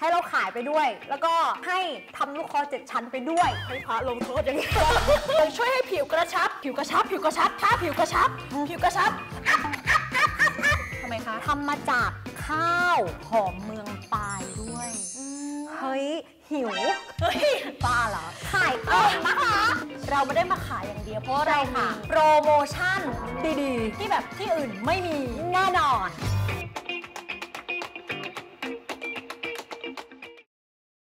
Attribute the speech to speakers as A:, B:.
A: ให้เราขายไปด้วย แล้วก็ให้ทำลูกคอเจ็ดชั้นไปด้วย
B: ให้พระลงโทษอย่างนี้ช่วยให้ผิวกระชับ ผิวกระชับ ผิวกระชับทาผิวกระชับ ผิวกระชับทำไมคะ
A: ทำมาจากข้าวหอมเมืองปลายด้วย เฮ้ย หิว
B: เฮ้ย
A: ป้าเหรอ ขายเองนะคะ
B: เราไม่ได้มาขายอย่างเดียวเพราะเรา
A: คะ
B: มีโปรโมชั่นดีๆ ที่แบบที่อื่นไม่มี
A: แน่นอน